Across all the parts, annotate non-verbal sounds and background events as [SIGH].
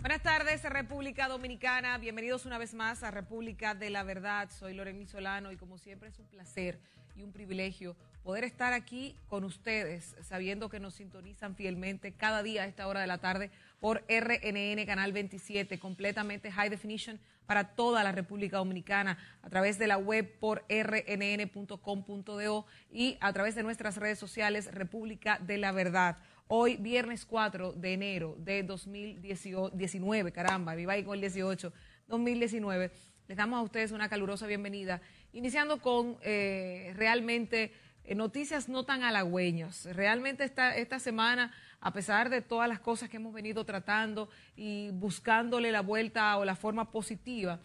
Buenas tardes, República Dominicana. Bienvenidos una vez más a República de la Verdad. Soy Loren Solano y como siempre es un placer y un privilegio poder estar aquí con ustedes, sabiendo que nos sintonizan fielmente cada día a esta hora de la tarde por RNN Canal 27, completamente high definition para toda la República Dominicana, a través de la web por rnn.com.do y a través de nuestras redes sociales República de la Verdad. Hoy, viernes 4 de enero de 2019, caramba, viva ahí con el 18, 2019, les damos a ustedes una calurosa bienvenida, iniciando con eh, realmente eh, noticias no tan halagüeñas. Realmente esta, esta semana, a pesar de todas las cosas que hemos venido tratando y buscándole la vuelta o la forma positiva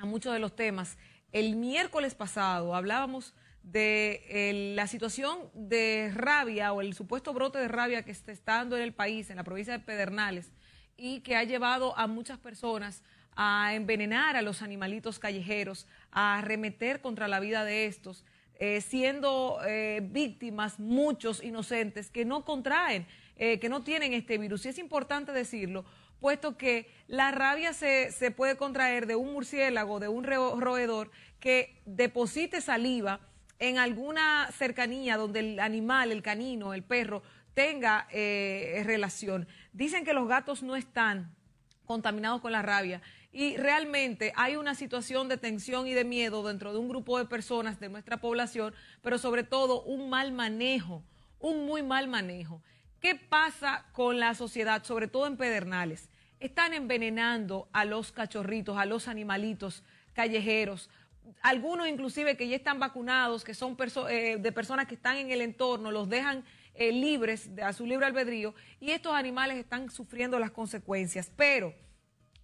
a muchos de los temas, el miércoles pasado hablábamos de eh, la situación de rabia o el supuesto brote de rabia que está dando en el país, en la provincia de Pedernales, y que ha llevado a muchas personas a envenenar a los animalitos callejeros, a arremeter contra la vida de estos, eh, siendo eh, víctimas muchos inocentes que no contraen, que no tienen este virus. Y es importante decirlo, puesto que la rabia se, se puede contraer de un murciélago, de un roedor que deposite saliva en alguna cercanía donde el animal, el canino, el perro, tenga eh, relación. Dicen que los gatos no están contaminados con la rabia y realmente hay una situación de tensión y de miedo dentro de un grupo de personas de nuestra población, pero sobre todo un mal manejo, un muy mal manejo. ¿Qué pasa con la sociedad, sobre todo en Pedernales? Están envenenando a los cachorritos, a los animalitos callejeros, algunos inclusive que ya están vacunados, que son eh, de personas que están en el entorno, los dejan eh, libres a su libre albedrío y estos animales están sufriendo las consecuencias. Pero,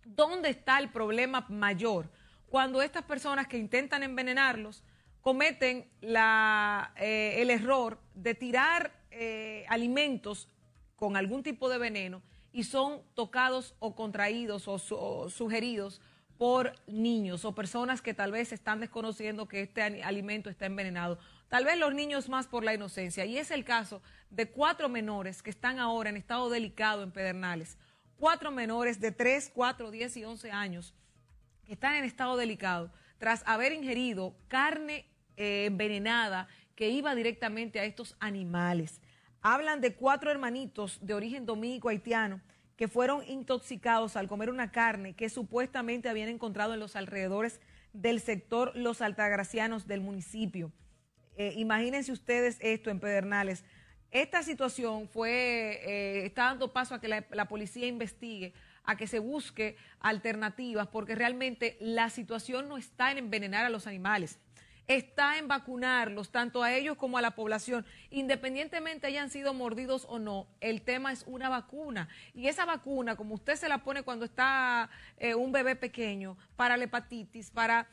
¿dónde está el problema mayor? Cuando estas personas que intentan envenenarlos cometen eh, el error de tirar alimentos con algún tipo de veneno y son tocados o contraídos o sugeridos por niños o personas que tal vez están desconociendo que este alimento está envenenado. Tal vez los niños más por la inocencia. Y es el caso de cuatro menores que están ahora en estado delicado en Pedernales. Cuatro menores de 3, 4, 10 y 11 años que están en estado delicado tras haber ingerido carne eh, envenenada que iba directamente a estos animales. Hablan de cuatro hermanitos de origen dominico haitiano que fueron intoxicados al comer una carne que supuestamente habían encontrado en los alrededores del sector Los Altagracianos del municipio. Eh, imagínense ustedes esto en Pedernales. Esta situación fue, eh, está dando paso a que la, policía investigue, a que se busque alternativas, porque realmente la situación no está en envenenar a los animales está en vacunarlos, tanto a ellos como a la población, independientemente hayan sido mordidos o no. El tema es una vacuna. Y esa vacuna, como usted se la pone cuando está eh, un bebé pequeño, para la hepatitis, para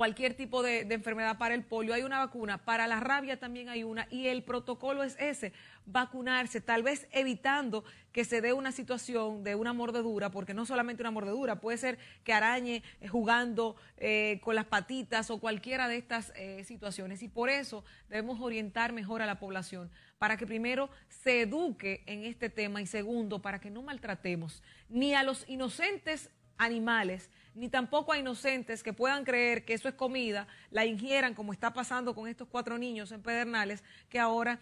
cualquier tipo de, enfermedad para el polio, hay una vacuna, para la rabia también hay una, y el protocolo es ese, vacunarse, tal vez evitando que se dé una situación de una mordedura, porque no solamente una mordedura, puede ser que arañe eh, jugando eh, con las patitas o cualquiera de estas eh, situaciones, y por eso debemos orientar mejor a la población, para que primero se eduque en este tema y segundo, para que no maltratemos ni a los inocentes animales, ni tampoco a inocentes que puedan creer que eso es comida, la ingieran como está pasando con estos cuatro niños en Pedernales, que ahora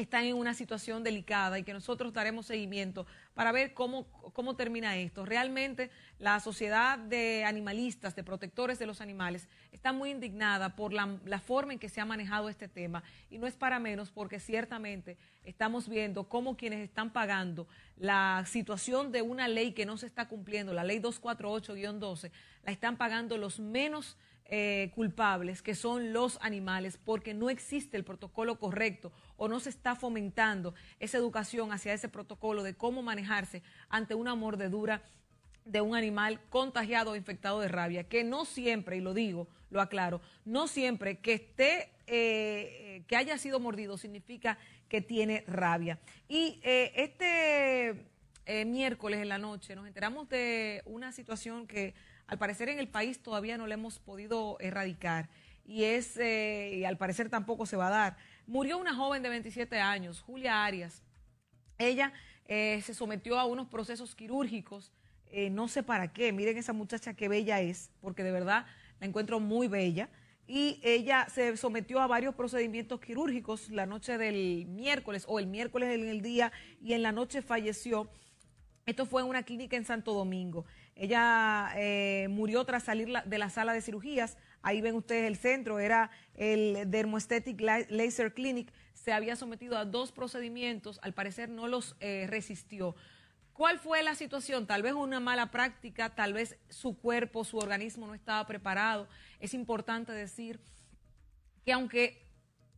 están en una situación delicada y que nosotros daremos seguimiento para ver cómo, cómo termina esto. Realmente la sociedad de animalistas, de protectores de los animales, está muy indignada por la, la, forma en que se ha manejado este tema y no es para menos porque ciertamente estamos viendo cómo quienes están pagando la situación de una ley que no se está cumpliendo, la ley 248-12, la están pagando los menos eh, culpables, que son los animales, porque no existe el protocolo correcto o no se está fomentando esa educación hacia ese protocolo de cómo manejarse ante una mordedura de un animal contagiado o infectado de rabia, que no siempre, y lo digo, lo aclaro, no siempre que esté, eh, que haya sido mordido significa que tiene rabia. Y eh, este miércoles en la noche nos enteramos de una situación que al parecer en el país todavía no le hemos podido erradicar y es eh, y al parecer tampoco se va a dar. Murió una joven de 27 años, Julia Arias. Ella eh, se sometió a unos procesos quirúrgicos eh, no sé para qué. Miren esa muchacha qué bella es, porque de verdad la encuentro muy bella. Y ella se sometió a varios procedimientos quirúrgicos la noche del miércoles o el miércoles en el día y en la noche falleció. Esto fue en una clínica en Santo Domingo. Ella eh, murió tras salir de la sala de cirugías. Ahí ven ustedes el centro, era el Dermoesthetic Laser Clinic. Se había sometido a dos procedimientos, al parecer no los eh, resistió. ¿Cuál fue la situación? Tal vez una mala práctica, tal vez su cuerpo, su organismo no estaba preparado. Es importante decir que aunque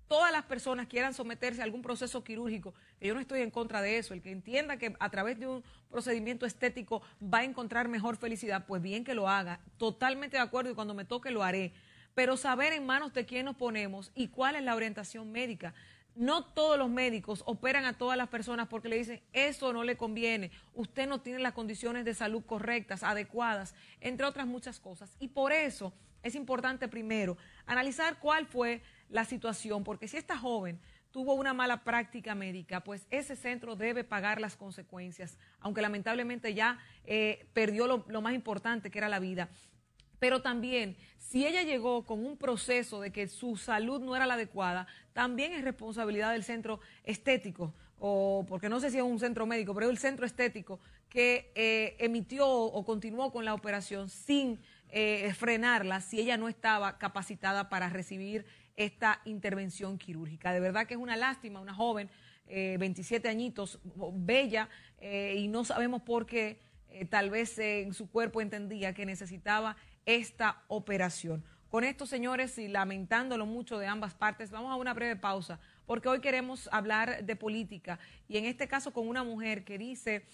todas las personas quieran someterse a algún proceso quirúrgico, yo no estoy en contra de eso, el que entienda que a través de un procedimiento estético va a encontrar mejor felicidad, pues bien que lo haga. Totalmente de acuerdo y cuando me toque lo haré. Pero saber en manos de quién nos ponemos y cuál es la orientación médica no todos los médicos operan a todas las personas porque le dicen, eso no le conviene, usted no tiene las condiciones de salud correctas, adecuadas, entre otras muchas cosas. Y por eso es importante primero analizar cuál fue la situación, porque si esta joven tuvo una mala práctica médica, pues ese centro debe pagar las consecuencias, aunque lamentablemente ya eh, perdió lo, más importante, que era la vida. Pero también, si ella llegó con un proceso de que su salud no era la adecuada, también es responsabilidad del centro estético, o porque no sé si es un centro médico, pero es el centro estético que eh, emitió o continuó con la operación sin eh, frenarla si ella no estaba capacitada para recibir esta intervención quirúrgica. De verdad que es una lástima, una joven, 27 eh, añitos, bella, y no sabemos por qué tal vez en su cuerpo entendía que necesitaba esta operación. Con esto, señores, y lamentándolo mucho de ambas partes, vamos a una breve pausa, porque hoy queremos hablar de política y en este caso con una mujer que dice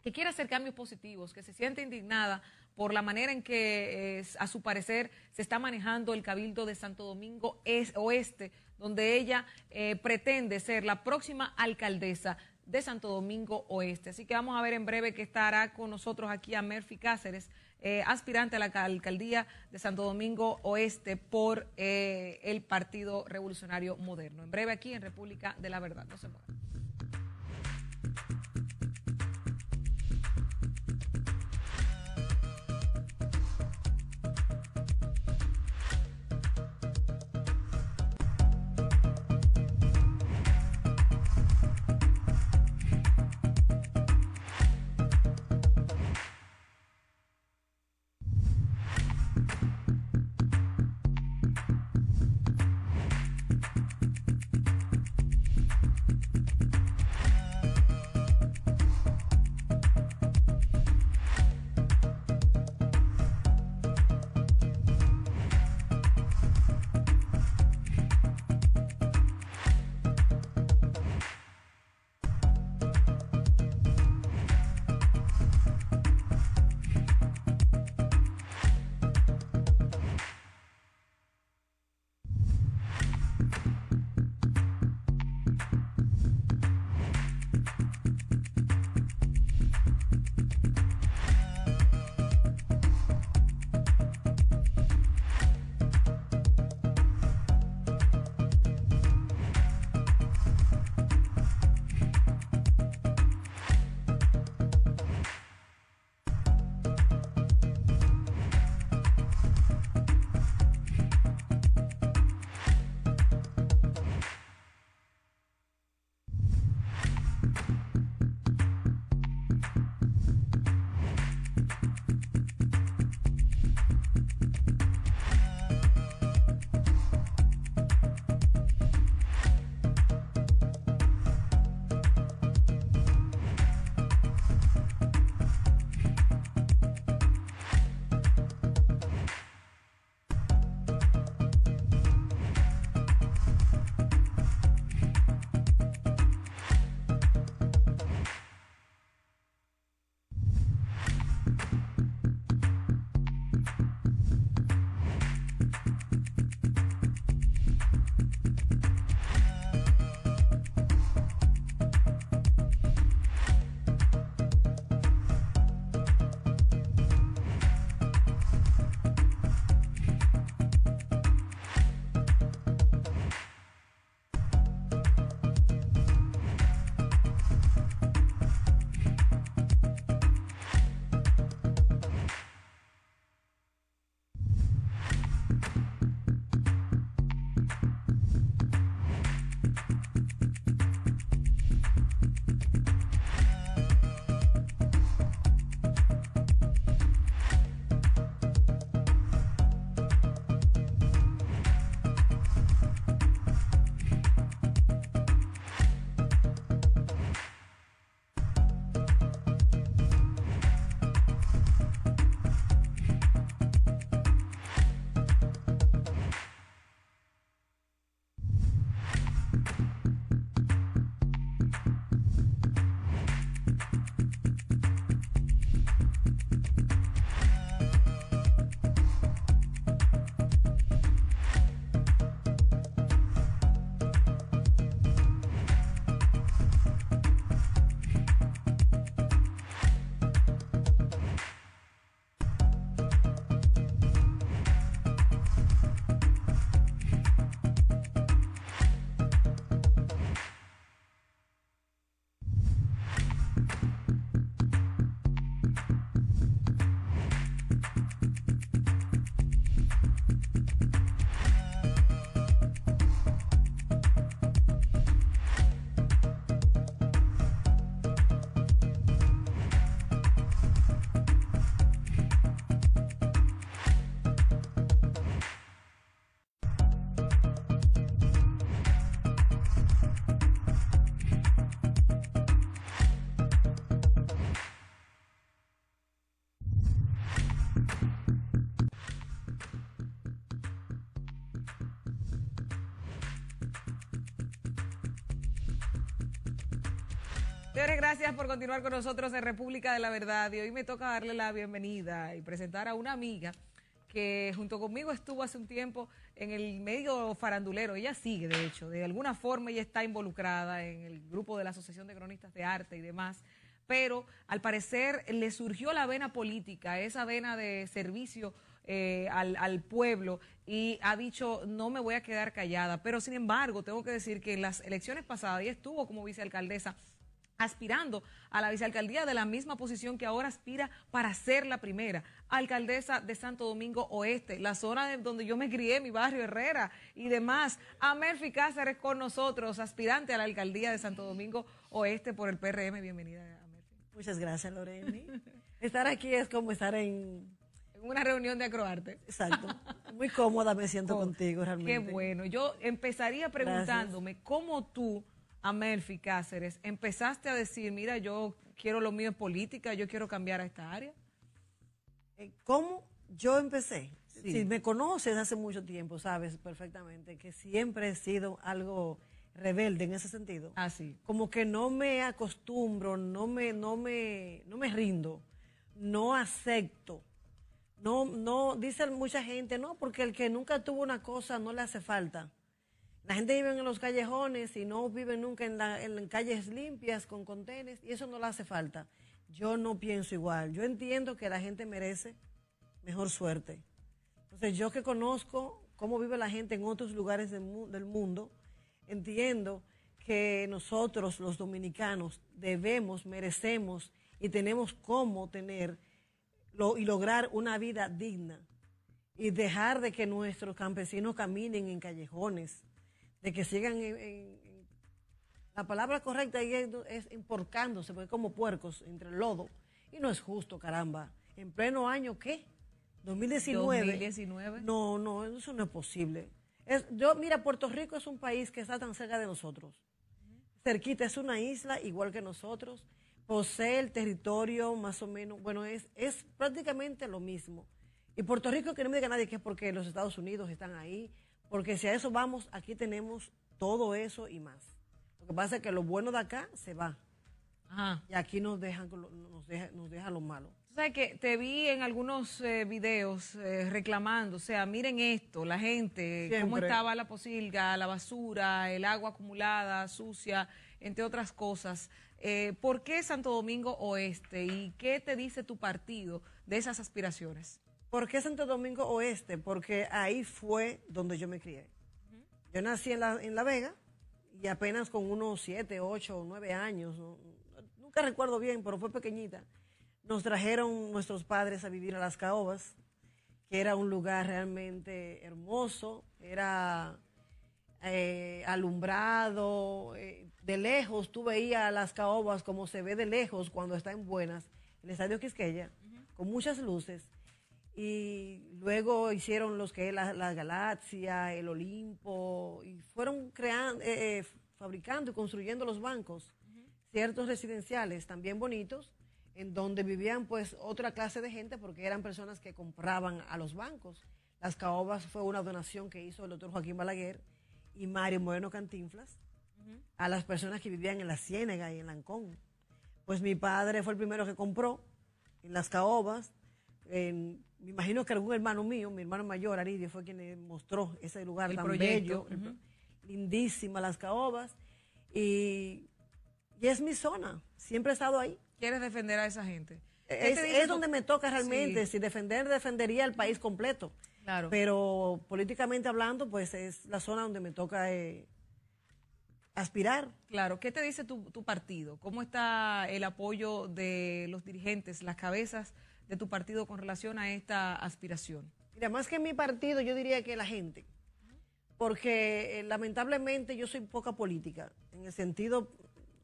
que quiere hacer cambios positivos, que se siente indignada por la manera en que, a su parecer, se está manejando el Cabildo de Santo Domingo Oeste, donde ella eh, pretende ser la próxima alcaldesa de Santo Domingo Oeste. Así que vamos a ver en breve que estará con nosotros aquí a Murphy Cáceres, eh, aspirante a la alcaldía de Santo Domingo Oeste por eh, el Partido Revolucionario Moderno. En breve aquí en República de la Verdad. No se muevan. Señores, gracias por continuar con nosotros en República de la Verdad. Y hoy me toca darle la bienvenida y presentar a una amiga que junto conmigo estuvo hace un tiempo en el medio farandulero. Ella sigue, de hecho, de alguna forma ella está involucrada en el grupo de la Asociación de Cronistas de Arte y demás. Pero al parecer le surgió la vena política, esa vena de servicio eh, al, pueblo y ha dicho no me voy a quedar callada. Pero sin embargo, tengo que decir que en las elecciones pasadas ella estuvo como vicealcaldesa aspirando a la vicealcaldía de la misma posición que ahora aspira para ser la primera, alcaldesa de Santo Domingo Oeste, la zona de donde yo me crié, mi barrio Herrera y demás. A Merfi Cáceres con nosotros, aspirante a la alcaldía de Santo Domingo Oeste por el PRM. Bienvenida, a Merfi. Muchas gracias, Loreni. estar aquí es como estar en... Una reunión de acroarte. Exacto. [LAUGHS] Muy cómoda me siento contigo, realmente. Qué bueno. Yo empezaría preguntándome cómo tú a Melfi Cáceres, empezaste a decir, mira, yo quiero lo mío en política, yo quiero cambiar a esta área? Eh, ¿Cómo yo empecé? Si me conoces hace mucho tiempo, sabes perfectamente que siempre he sido algo rebelde en ese sentido. Ah, sí. Como que no me acostumbro, no me, no me, no me rindo, no acepto. No, no, dice mucha gente, no, porque el que nunca tuvo una cosa no le hace falta. La gente vive en los callejones y no vive nunca en, calles limpias con contenes y eso no le hace falta. Yo no pienso igual. Yo entiendo que la gente merece mejor suerte. Entonces yo que conozco cómo vive la gente en otros lugares del, del mundo, entiendo que nosotros los dominicanos debemos, merecemos y tenemos cómo tener lo, y lograr una vida digna y dejar de que nuestros campesinos caminen en callejones de que sigan en, la palabra correcta ahí es, es, imporcándose, porque como puercos entre el lodo. Y no es justo, caramba. ¿En pleno año qué? 2019. 2019. No, no, eso no es posible. Es, yo, mira, Puerto Rico es un país que está tan cerca de nosotros. Cerquita, es una isla igual que nosotros. Posee el territorio más o menos, bueno, es, es prácticamente lo mismo. Y Puerto Rico, que no me diga nadie que es porque los Estados Unidos están ahí, porque si a eso vamos, aquí tenemos todo eso y más. Lo que pasa es que lo bueno de acá se va. Y aquí nos dejan, nos deja, nos deja lo malo. O sea, que te vi en algunos eh, videos eh, reclamando, o sea, miren esto, la gente, cómo estaba la posilga, la basura, el agua acumulada, sucia, entre otras cosas. Eh, ¿Por qué Santo Domingo Oeste y qué te dice tu partido de esas aspiraciones? ¿Por qué Santo Domingo Oeste? Porque ahí fue donde yo me crié. Yo nací en La, en la Vega y apenas con unos siete, ocho o nueve años, nunca recuerdo bien, pero fue pequeñita, nos trajeron nuestros padres a vivir a Las Caobas, que era un lugar realmente hermoso, era eh, alumbrado, eh, de lejos tú veías Las Caobas como se ve de lejos cuando está en buenas, el Estadio Quisqueya, con muchas luces y luego hicieron los que es la, Galaxia, el Olimpo, y fueron creando, eh, eh, fabricando y construyendo los bancos, ciertos residenciales también bonitos, en donde vivían pues otra clase de gente porque eran personas que compraban a los bancos. Las caobas fue una donación que hizo el doctor Joaquín Balaguer y Mario Moreno Cantinflas a las personas que vivían en la Ciénega y en Lancón. Pues mi padre fue el primero que compró en las caobas, en me imagino que algún hermano mío, mi hermano mayor, Aridio, fue quien mostró ese lugar tan bello, lindísima, las caobas. Y, es mi zona, siempre he estado ahí. ¿Quieres defender a esa gente? Es, donde me toca realmente, si defender, defendería el país completo. Claro. Pero políticamente hablando, pues es la zona donde me toca eh, aspirar. Claro, ¿qué te dice tu, tu partido? ¿Cómo está el apoyo de los dirigentes, las cabezas? De tu partido con relación a esta aspiración? Mira, más que mi partido, yo diría que la gente. Porque eh, lamentablemente yo soy poca política. En el sentido,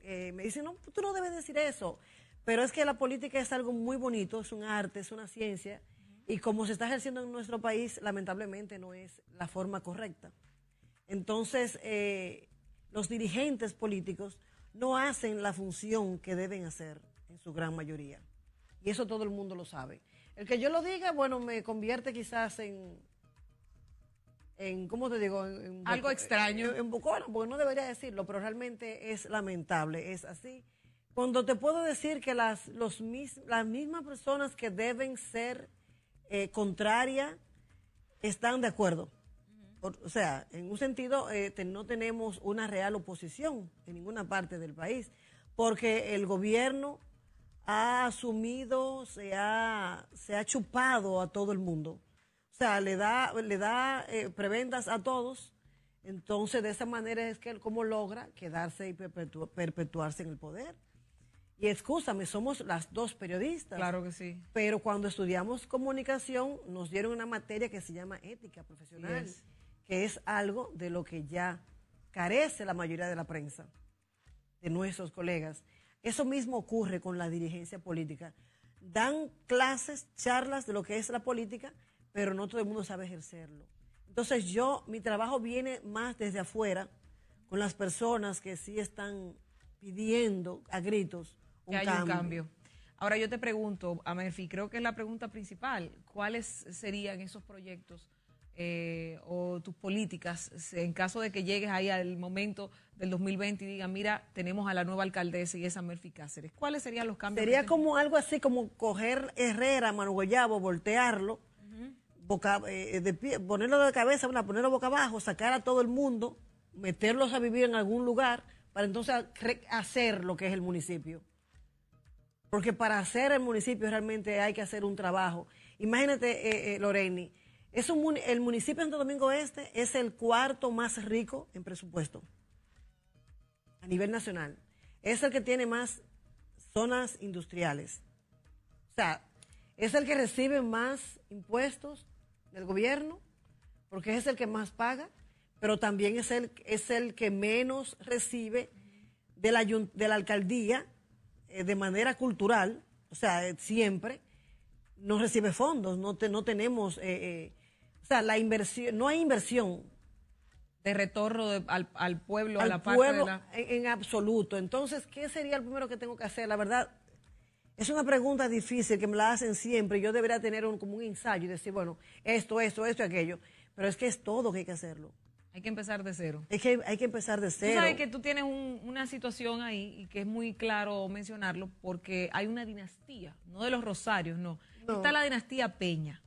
eh, me dicen, no, tú no debes decir eso. Pero es que la política es algo muy bonito, es un arte, es una ciencia. Y como se está ejerciendo en nuestro país, lamentablemente no es la forma correcta. Entonces, eh, los dirigentes políticos no hacen la función que deben hacer en su gran mayoría. Y eso todo el mundo lo sabe. El que yo lo diga, bueno, me convierte quizás en, en ¿cómo te digo? En, Algo extraño. En, en porque no debería decirlo, pero realmente es lamentable, es así. Cuando te puedo decir que las, los, las mismas personas que deben ser eh, contrarias están de acuerdo. O, sea, en un sentido, eh, no tenemos una real oposición en ninguna parte del país, porque el gobierno ha asumido, se ha, se ha chupado a todo el mundo. O sea, le da, le da eh, prebendas a todos. Entonces, de esa manera es que él como logra quedarse y perpetuarse en el poder. Y escúchame, somos las dos periodistas. Claro que sí. Pero cuando estudiamos comunicación, nos dieron una materia que se llama ética profesional, que es algo de lo que ya carece la mayoría de la prensa, de nuestros colegas. Eso mismo ocurre con la dirigencia política. Dan clases, charlas de lo que es la política, pero no todo el mundo sabe ejercerlo. Entonces yo, mi trabajo viene más desde afuera, con las personas que sí están pidiendo a gritos que hay un cambio. Ahora yo te pregunto, Amefi, creo que es la pregunta principal, ¿cuáles serían esos proyectos eh, o tus políticas en caso de que llegues ahí al momento del 2020 y digan, mira, tenemos a la nueva alcaldesa y es Amefi Cáceres? ¿Cuáles serían los cambios? Sería como algo así como coger Herrera, Manu Guayabo, voltearlo, boca, eh, de pie, ponerlo de cabeza, ponerlo boca abajo, sacar a todo el mundo, meterlos a vivir en algún lugar para entonces hacer lo que es el municipio porque para hacer el municipio realmente hay que hacer un trabajo. Imagínate, eh, eh, Loreni, es el municipio de Santo Domingo Este es el cuarto más rico en presupuesto a nivel nacional. Es el que tiene más zonas industriales. O sea, es el que recibe más impuestos del gobierno, porque es el que más paga, pero también es el, es el que menos recibe de la, de la alcaldía eh, de manera cultural, o sea, eh, siempre, no recibe fondos, no, no tenemos, eh, sea, la inversión, no hay inversión. De retorno al, pueblo, a la pueblo en, absoluto. Entonces, ¿qué sería el primero que tengo que hacer? La verdad, es una pregunta difícil que me la hacen siempre. Yo debería tener un, como un ensayo y decir, bueno, esto, esto, esto y aquello. Pero es que es todo que hay que hacerlo. Hay que empezar de cero. Es que hay que empezar de cero. Tú sabes que tú tienes una situación ahí y que es muy claro mencionarlo porque hay una dinastía, no de los Rosarios, no. Está la dinastía Peña,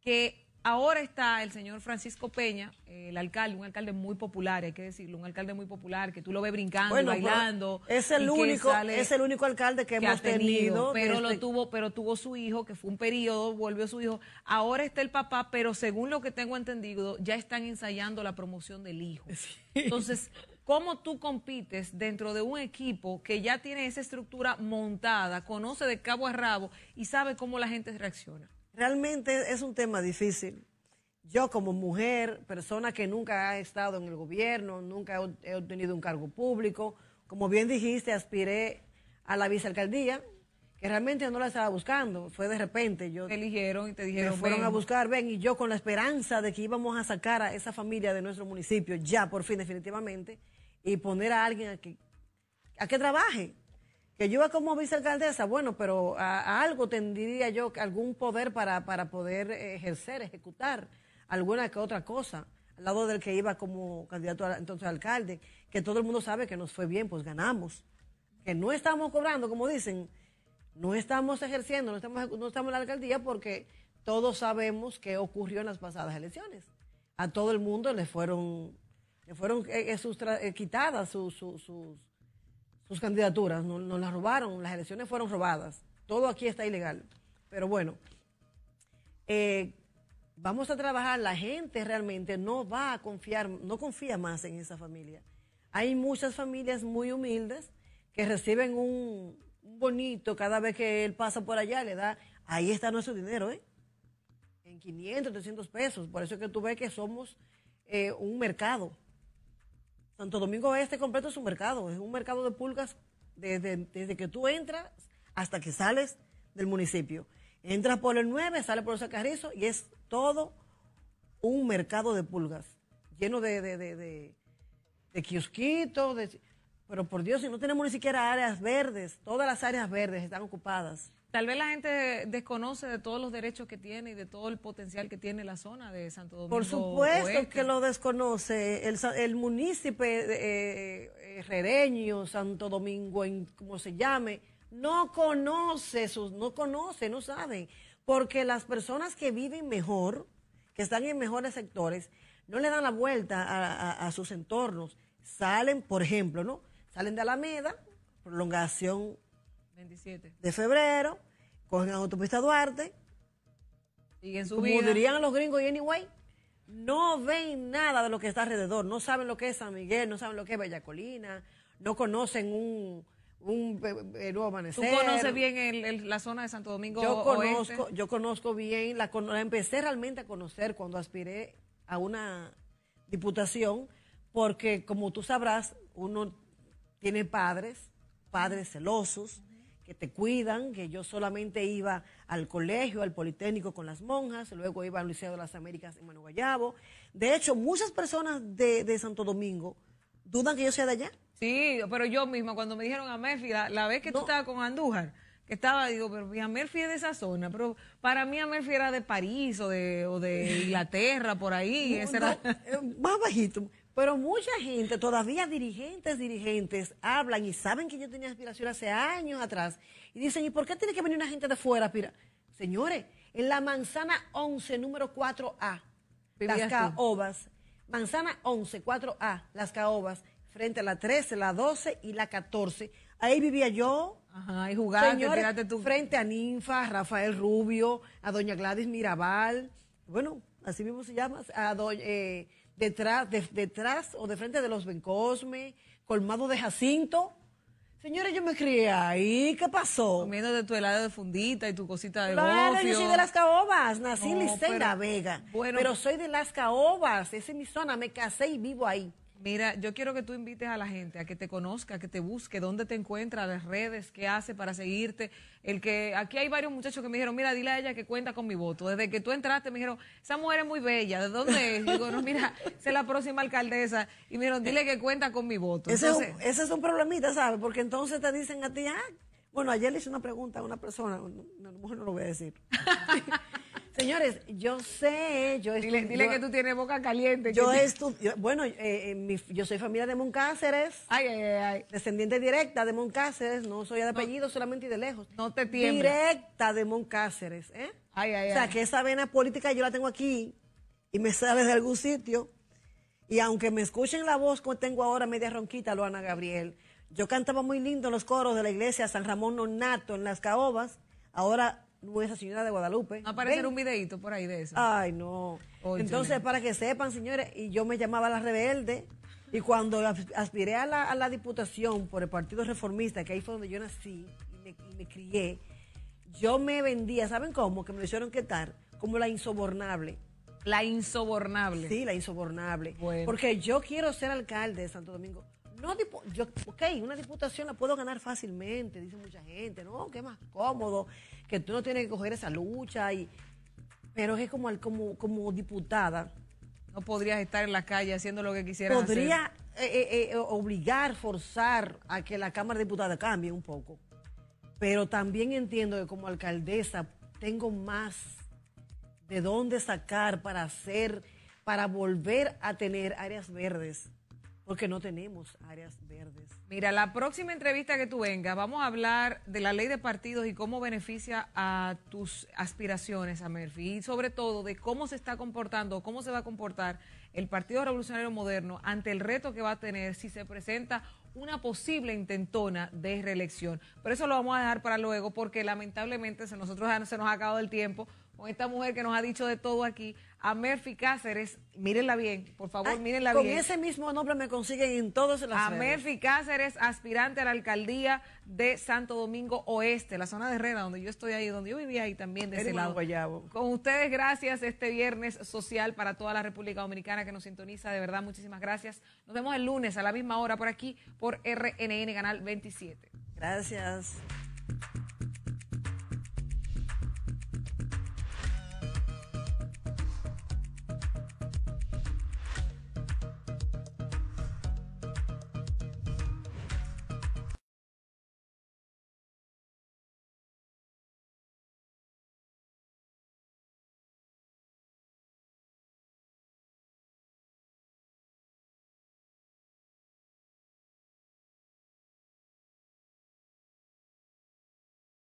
que Ahora está el señor Francisco Peña, el alcalde, un alcalde muy popular, hay que decirlo, un alcalde muy popular, que tú lo ves brincando, bailando. Es el único, es el único alcalde que, hemos tenido. pero lo tuvo, pero tuvo su hijo, que fue un periodo, volvió su hijo. Ahora está el papá, pero según lo que tengo entendido, ya están ensayando la promoción del hijo. Entonces, ¿cómo tú compites dentro de un equipo que ya tiene esa estructura montada, conoce de cabo a rabo y sabe cómo la gente reacciona? Realmente es un tema difícil. Yo como mujer, persona que nunca ha estado en el gobierno, nunca he obtenido un cargo público, como bien dijiste, aspiré a la vicealcaldía, que realmente no la estaba buscando, fue de repente. Yo, te eligieron y te dijeron. Me fueron a buscar, ven, y yo con la esperanza de que íbamos a sacar a esa familia de nuestro municipio, ya por fin definitivamente, y poner a alguien a que, a que trabaje, que yo como vicealcaldesa, bueno, pero a, algo tendría yo algún poder para, para poder ejercer, ejecutar alguna que otra cosa, al lado del que iba como candidato a, entonces alcalde, que todo el mundo sabe que nos fue bien, pues ganamos. Que no estamos cobrando, como dicen, no estamos ejerciendo, no estamos, no estamos en la alcaldía porque todos sabemos qué ocurrió en las pasadas elecciones. A todo el mundo le fueron, le fueron eh, eh, quitadas sus sus candidaturas, nos, las robaron, las elecciones fueron robadas, todo aquí está ilegal. Pero bueno, eh, vamos a trabajar, la gente realmente no va a confiar, no confía más en esa familia. Hay muchas familias muy humildes que reciben un, bonito cada vez que él pasa por allá, le da, ahí está nuestro dinero, ¿eh? En 500, 300 pesos. Por eso es que tú ves que somos eh, un mercado. Santo Domingo Este completo es un mercado, es un mercado de pulgas desde, que tú entras hasta que sales del municipio. Entras por el 9, sales por el Sacarrizo y es todo un mercado de pulgas, lleno de, de, kiosquitos, pero por Dios, si no tenemos ni siquiera áreas verdes, todas las áreas verdes están ocupadas. Tal vez la gente desconoce de todos los derechos que tiene y de todo el potencial que tiene la zona de Santo Domingo. Por supuesto que lo desconoce. El, el municipio eh, herrereño, Santo Domingo, en, como se llame, no conoce, sus, no conoce, no saben. Porque las personas que viven mejor, que están en mejores sectores, no le dan la vuelta a, a sus entornos. Salen, por ejemplo, ¿no? Salen de Alameda, prolongación 27. de febrero, cogen a autopista Duarte. Siguen su como dirían los gringos, y anyway, no ven nada de lo que está alrededor. No saben lo que es San Miguel, no saben lo que es Bella Colina, no conocen un, un nuevo amanecer. ¿Tú conoces bien la zona de Santo Domingo yo conozco, Yo conozco bien, la, la empecé realmente a conocer cuando aspiré a una diputación, porque como tú sabrás, uno tiene padres, padres celosos, que te cuidan, que yo solamente iba al colegio, al Politécnico con las monjas, luego iba al Liceo de las Américas en Manu Guayabo. De hecho, muchas personas de, Santo Domingo dudan que yo sea de allá. Sí, pero yo misma, cuando me dijeron a Murphy, la, vez que tú estabas con Andújar, que estaba, digo, pero a Murphy es de esa zona, pero para mí a Murphy era de París o de, o de [LAUGHS] Inglaterra, por ahí. ese era... Eh, más bajito. Pero mucha gente, todavía dirigentes, dirigentes, hablan y saben que yo tenía aspiración hace años atrás. Y dicen, ¿y por qué tiene que venir una gente de fuera? Mira, señores, en la manzana 11, número 4A, las caobas, manzana 11, 4A, las caobas, frente a la 13, la 12 y la 14. Ahí vivía yo. Ajá, y tu... frente a Ninfa, Rafael Rubio, a doña Gladys Mirabal. Bueno, así mismo se llama, a doña... Eh, detrás, detrás o de frente de los Bencosme, colmado de Jacinto. Señores, yo me crié ahí, ¿qué pasó? Comiendo de tu helado de fundita y tu cosita de Claro, yo soy de las caobas, nací en la Vega, bueno, pero soy de las caobas, esa es mi zona, me casé y vivo ahí. Mira, yo quiero que tú invites a la gente a que te conozca, que te busque, dónde te encuentra, las redes, qué hace para seguirte. El que aquí hay varios muchachos que me dijeron, mira, dile a ella que cuenta con mi voto. Desde que tú entraste me dijeron, esa mujer es muy bella, ¿de dónde es? digo, no, mira, es la próxima alcaldesa. Y me dijeron, dile que cuenta con mi voto. ese, es un, problemita, ¿sabes? Porque entonces te dicen a ti, ah, bueno, ayer le hice una pregunta a una persona, no, a lo mejor no lo voy a decir. [LAUGHS] Señores, yo sé, yo dile, dile que tú tienes boca caliente. Yo estudio, bueno, eh, eh yo soy familia de Moncáceres. Ay, ay, ay. Descendiente directa de Moncáceres, no soy de apellido, solamente y de lejos. No te tiembla. Directa de Moncáceres, ¿eh? Ay, ay, o sea, que esa vena política yo la tengo aquí y me sale de algún sitio. Y aunque me escuchen la voz como tengo ahora media ronquita, Luana Gabriel, yo cantaba muy lindo en los coros de la iglesia San Ramón Nonato en las caobas. Ahora Nuestra Señora de Guadalupe. Va a aparecer un videito por ahí de eso. Ay, no. Entonces, para que sepan, señores, y yo me llamaba La Rebelde, y cuando aspiré a la, a la diputación por el Partido Reformista, que ahí fue donde yo nací y me, y me crié, yo me vendía, ¿saben cómo? Que me lo hicieron quitar, como la insobornable. La insobornable. Sí, la insobornable. Porque yo quiero ser alcalde de Santo Domingo. No, yo, ok, una diputación la puedo ganar fácilmente, dice mucha gente, ¿no? Que más cómodo, que tú no tienes que coger esa lucha, y, pero es como, como, como diputada. No podrías estar en la calle haciendo lo que quisieras Podría eh, eh, eh, obligar, forzar a que la Cámara de Diputados cambie un poco. Pero también entiendo que como alcaldesa tengo más de dónde sacar para hacer, para volver a tener áreas verdes porque no tenemos áreas verdes. Mira, la próxima entrevista que tú vengas, vamos a hablar de la ley de partidos y cómo beneficia a tus aspiraciones a Murphy. Y sobre todo de cómo se está comportando, cómo se va a comportar el Partido Revolucionario Moderno ante el reto que va a tener si se presenta una posible intentona de reelección. Pero eso lo vamos a dejar para luego porque lamentablemente se, nosotros se nos ha acabado el tiempo con esta mujer que nos ha dicho de todo aquí, a Murphy Cáceres, mírenla bien, por favor, mírenla bien. Con ese mismo nombre me consiguen en todos los A Murphy Cáceres, aspirante a la alcaldía de Santo Domingo Oeste, la zona de Herrera, donde yo estoy ahí, donde yo vivía ahí también, de ese lado. Con ustedes, gracias este viernes social para toda la República Dominicana que nos sintoniza, de verdad, muchísimas gracias. Nos vemos el lunes a la misma hora por aquí, por RNN Canal 27. Gracias.